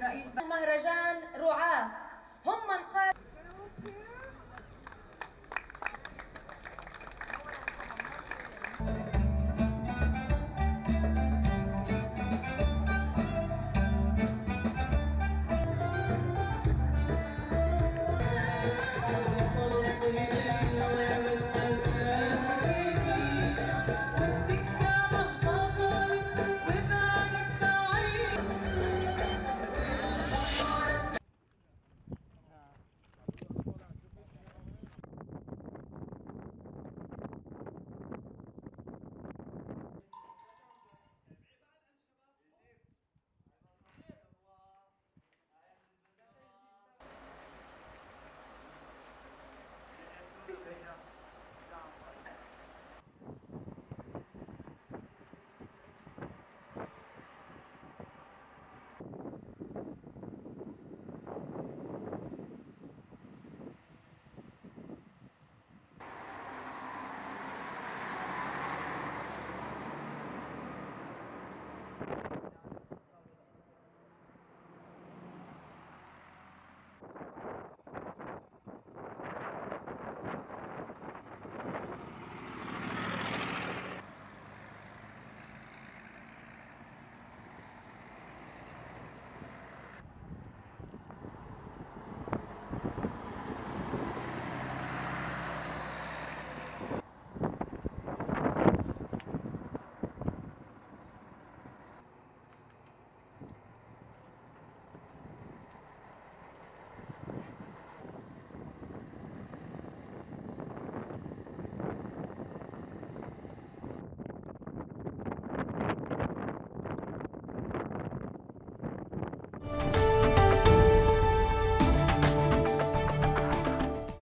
رئيس المهرجان رعاه. هم من قال